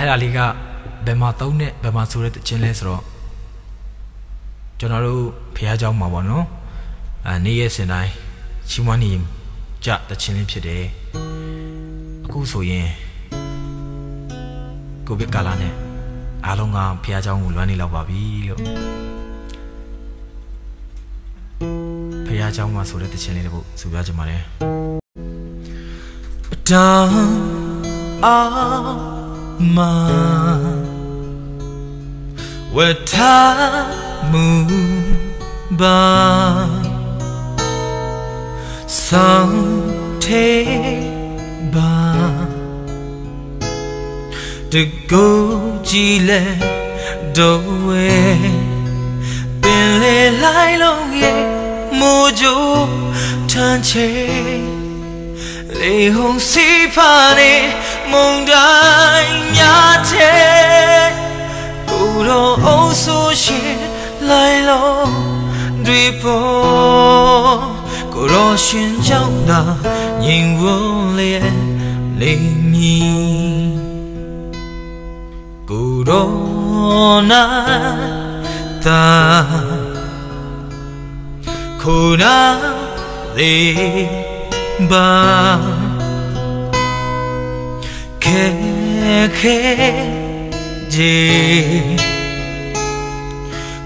အဲ့ဒါလေးကဘယ်မှာသုံးတဲ့ဘယ်မှာဆိုတဲ့တခြင်းလဲဆိုတော့ကျွန်တော်တို့ဖះเจ้าမှာပေါ့နော်အဲနေ့ရက်စဉ်တိုင်းချီးမွမ်းနေကြတခြင်းလေးဖြစ်တယ်အခုဆိုရင်ကိုဗစ်ကာလနဲ့အားလုံးကဖះเจ้าကိုလွမ်းနေလောက်ပါပြီလို့ဖះเจ้าမှာဆိုတဲ့တခြင်းလေးတပုတ်ဆိုပြချင်ပါတယ်တောင်းအာ မဝထမူဘာဆောင်ထေဘာတကူကြည်လဲဒိုဝဲပင်လေလိုက်လုံးရဲ့မိုးကြိုထမ်းချေလေဟုံစီဖာနေမုန်တိုင်း တော်အုပ်ဆိုရှင်လိုက်လုံးတွေပေါ်ကိုတော်ရှင်ကြောင့်သာငြိမ်ဝန်းလျက်နေမည်ကိုတော်နာသာခိုနာသေးပါခဲခဲ ဂျေ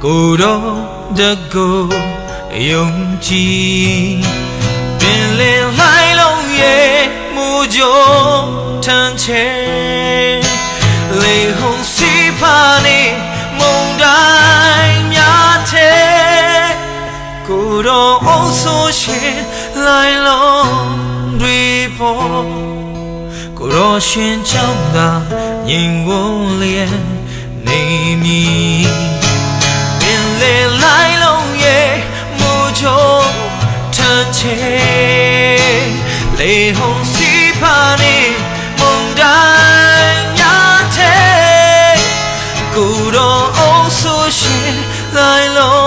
ကိုတော့တကူယုံကြည်ပင်လင်လိုက်လုံးရဲ့မူကြိုထမ်းချေလေဟုံစီဖာနေမုန်တိုင်းများတဲ့ကိုတော့အုပ်ဆိုရှင်လိုက်လုံးတွေပေါ်ကိုရောရှင်ချောင်းသာ ငင်ဝန်းလျက်နေမည်ပင်လေလိုက်လုံးရဲ့မူချိုထမ်းချေလေဟုံစီဖာနေမုန်တိုင်းများတဲ့ကိုရောအုပ်ဆိုရှင်လို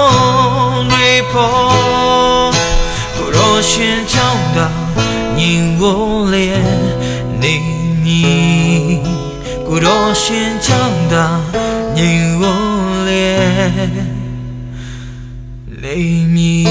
က်လုံးတွေပေါ်ကိုရောရှင်ချောင်း